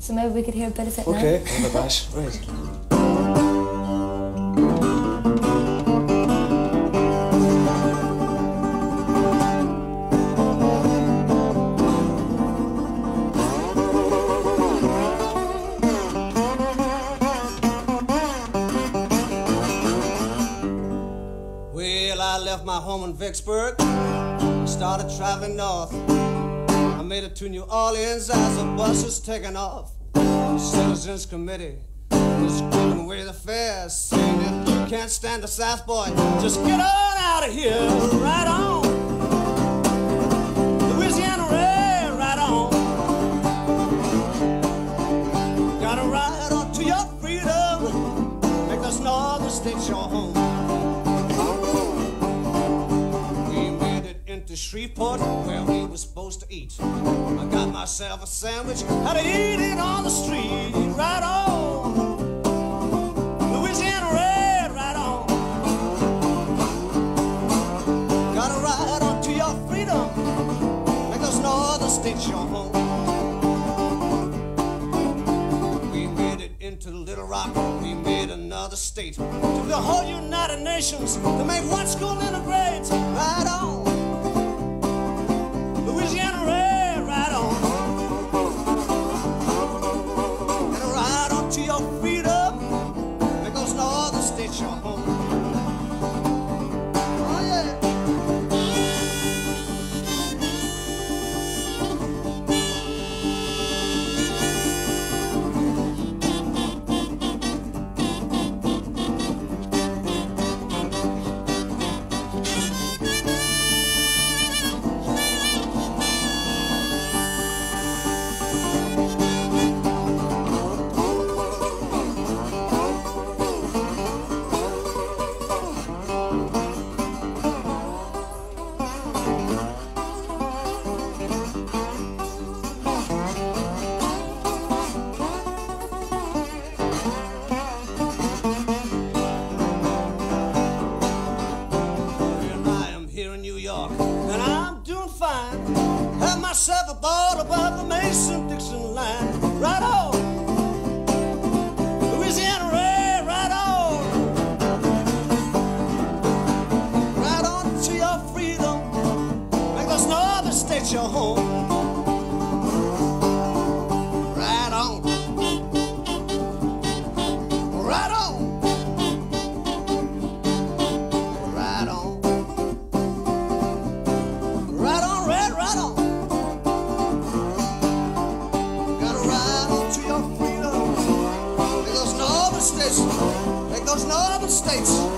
So maybe we could hear a bit of it now. Okay, oh on bash, right. Well, I left my home in Vicksburg, started traveling north. Made it to New Orleans as the bus was taking off. The Citizens Committee was giving away the fares, saying if you can't stand the South, boy, just get on out of here, right into Shreveport where we were supposed to eat. I got myself a sandwich, had to eat it on the street. Right on. Louisiana Red, right on. Gotta ride on to your freedom. Make those northern states your home. We made it into Little Rock. We made another state. To the whole United Nations to make one school integrate. Myself a ball above the Mason Dixon line. Right on. Louisiana Red, right on. Right on to your freedom. Make those northern states your home. States,